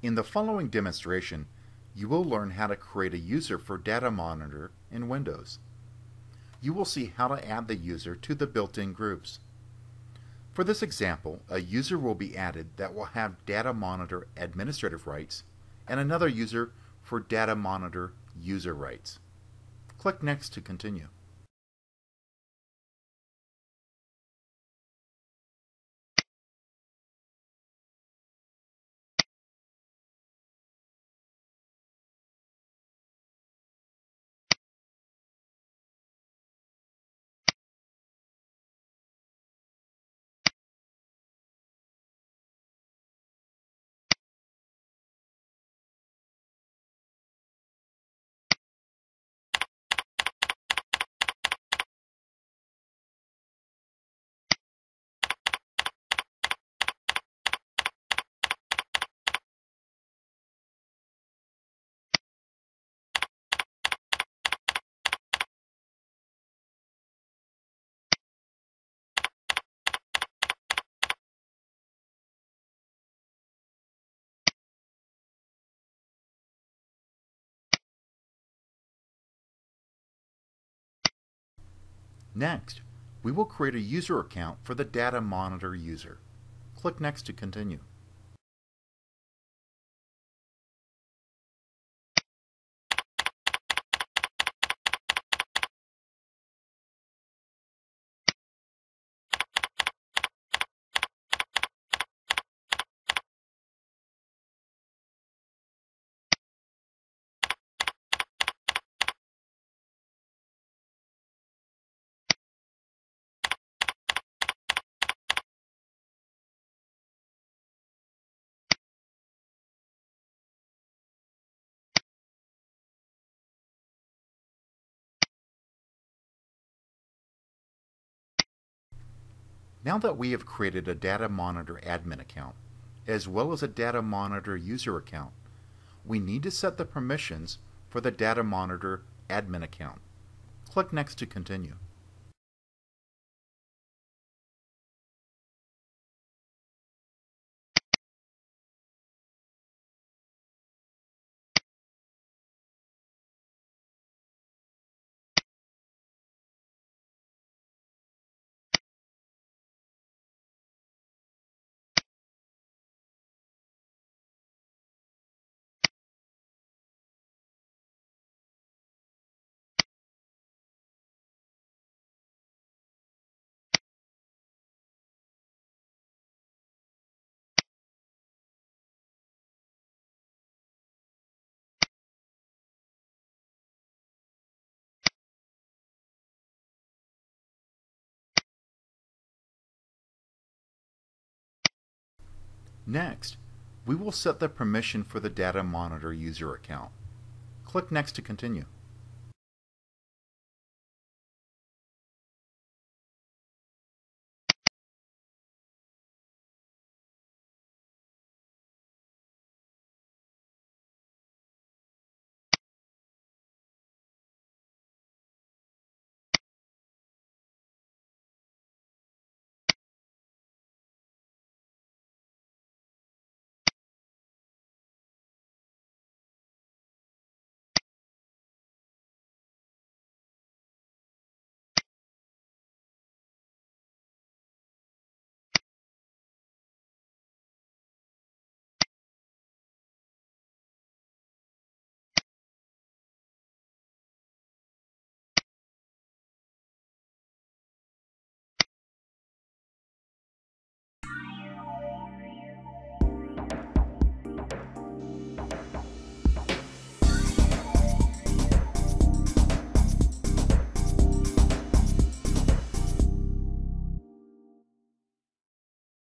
In the following demonstration, you will learn how to create a user for Data Monitor in Windows. You will see how to add the user to the built-in groups. For this example, a user will be added that will have Data Monitor administrative rights and another user for Data Monitor user rights. Click Next to continue. Next, we will create a user account for the Data Monitor user. Click Next to continue. Now that we have created a Data Monitor admin account, as well as a Data Monitor user account, we need to set the permissions for the Data Monitor admin account. Click Next to continue. Next, we will set the permission for the Data Monitor user account. Click Next to continue.